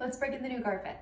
Let's break in the new carpet.